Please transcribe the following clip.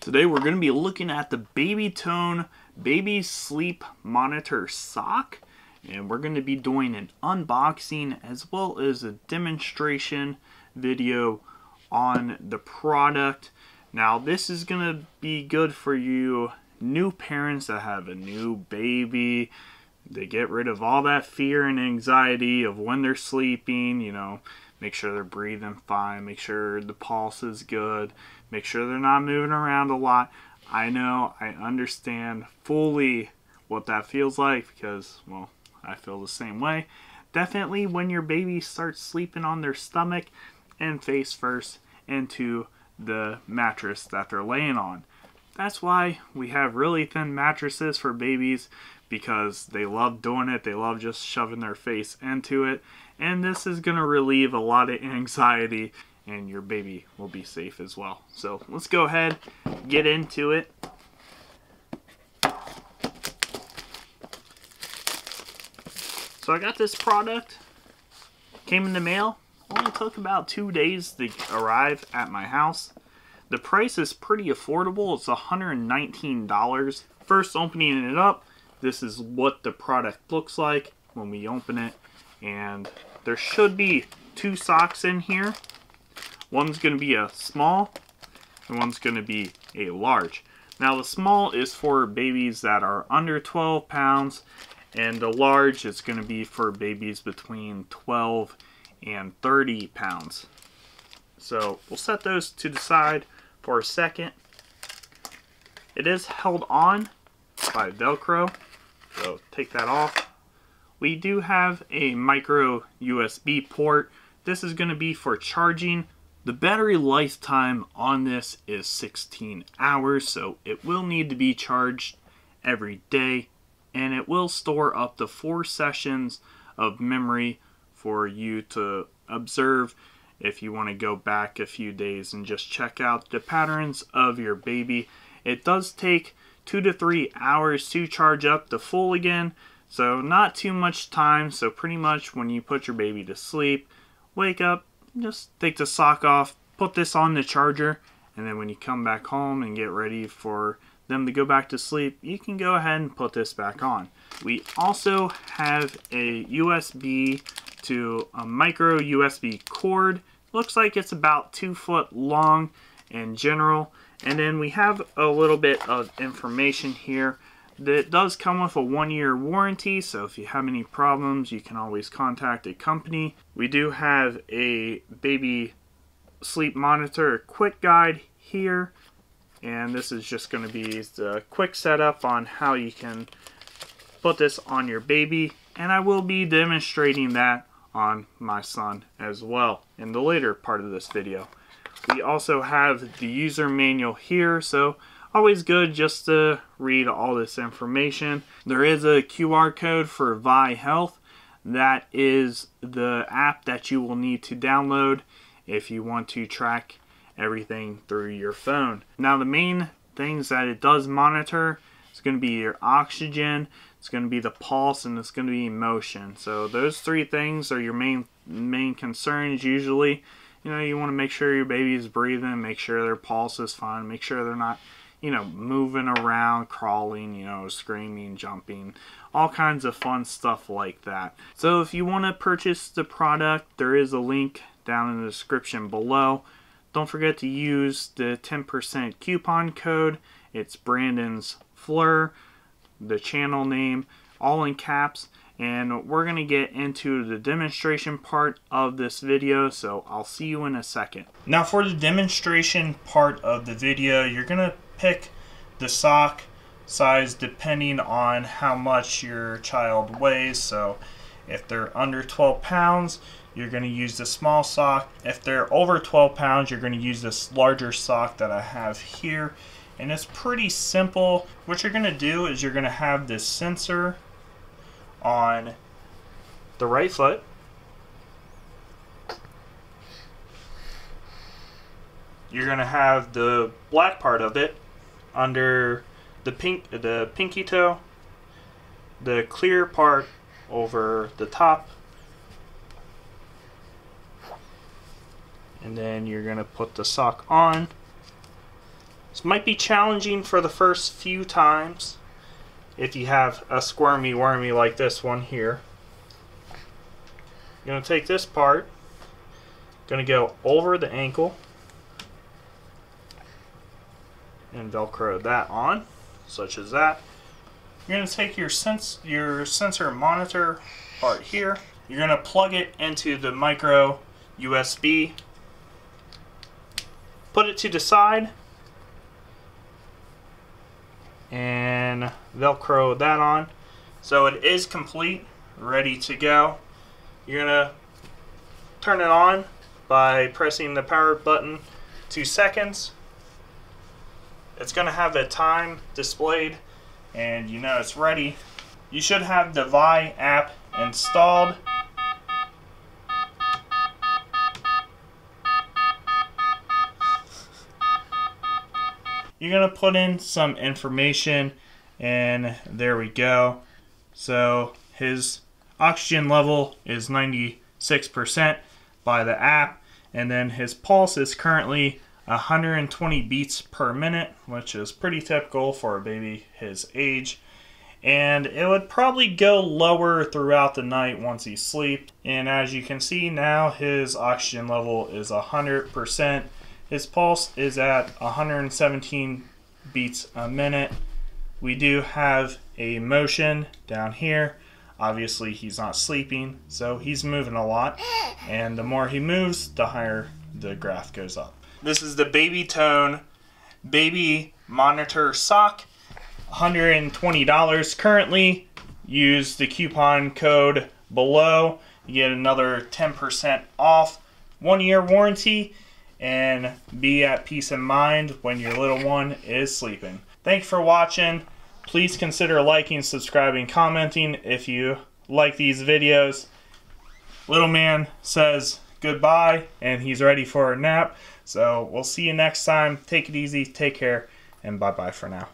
Today we're going to be looking at the Babytone Baby Sleep Monitor Sock. And we're going to be doing an unboxing as well as a demonstration video on the product. Now this is going to be good for you new parents that have a new baby. They get rid of all that fear and anxiety of when they're sleeping, you know, make sure they're breathing fine, make sure the pulse is good, make sure they're not moving around a lot. I know, I understand fully what that feels like because, well, I feel the same way. Definitely when your baby starts sleeping on their stomach and face first into the mattress that they're laying on. That's why we have really thin mattresses for babies because they love doing it. They love just shoving their face into it. And this is going to relieve a lot of anxiety and your baby will be safe as well. So let's go ahead, get into it. So I got this product, came in the mail, only took about two days to arrive at my house. The price is pretty affordable, it's $119. First opening it up, this is what the product looks like when we open it. And there should be two socks in here. One's going to be a small and one's going to be a large. Now the small is for babies that are under 12 pounds and the large is going to be for babies between 12 and 30 pounds. So we'll set those to the side for a second. It is held on by Velcro, so take that off. We do have a micro USB port. This is going to be for charging. The battery lifetime on this is 16 hours, so it will need to be charged every day, and it will store up to four sessions of memory for you to observe if you want to go back a few days and just check out the patterns of your baby. It does take two to three hours to charge up to full again, so not too much time. So pretty much when you put your baby to sleep, wake up, just take the sock off, put this on the charger, and then when you come back home and get ready for them to go back to sleep, you can go ahead and put this back on. We also have a USB to a micro USB cord. Looks like it's about two foot long in general. And then we have a little bit of information here that does come with a one year warranty. So if you have any problems, you can always contact a company. We do have a baby sleep monitor quick guide here. And this is just going to be the quick setup on how you can put this on your baby. And I will be demonstrating that on my son as well in the later part of this video. We also have the user manual here, so always good just to read all this information. There is a QR code for ViHealth. That is the app that you will need to download if you want to track everything through your phone. Now the main things that it does monitor is going to be your oxygen, it's going to be the pulse, and it's going to be motion. So those three things are your main main concerns usually. You know, you want to make sure your baby is breathing, make sure their pulse is fine, make sure they're not, you know, moving around, crawling, you know, screaming, jumping, all kinds of fun stuff like that. So if you want to purchase the product, there is a link down in the description below. Don't forget to use the 10% coupon code. It's Brandon's F.L.U.R., the channel name, all in caps. And we're going to get into the demonstration part of this video, so I'll see you in a second. Now for the demonstration part of the video, you're going to pick the sock size depending on how much your child weighs. So if they're under 12 pounds, you're going to use the small sock. If they're over 12 pounds, you're going to use this larger sock that I have here. And it's pretty simple. What you're going to do is you're going to have this sensor on the right foot. You're going to have the black part of it under the pink the pinky toe, the clear part over the top. And then you're going to put the sock on. This might be challenging for the first few times if you have a squirmy wormy like this one here. You're going to take this part, going to go over the ankle and velcro that on, such as that. You're going to take your sens your sensor monitor part here. You're going to plug it into the micro USB. Put it to the side. And Velcro that on. So it is complete, ready to go. You're going to turn it on by pressing the power button two seconds. It's going to have the time displayed and you know it's ready. You should have the Vi app installed. You're going to put in some information and there we go. So his oxygen level is 96% by the app and then his pulse is currently 120 beats per minute, which is pretty typical for a baby his age. And it would probably go lower throughout the night once he sleeps. And as you can see now, his oxygen level is 100%. His pulse is at 117 beats a minute. We do have a motion down here. Obviously, he's not sleeping, so he's moving a lot. And the more he moves, the higher the graph goes up. This is the Babytone Baby Monitor Sock. $120 currently. Use the coupon code below. You get another 10% off. One year warranty. And be at peace of mind when your little one is sleeping. Thanks for watching. Please consider liking, subscribing, commenting if you like these videos. Little man says goodbye and he's ready for a nap. So we'll see you next time. Take it easy, take care, and bye bye for now.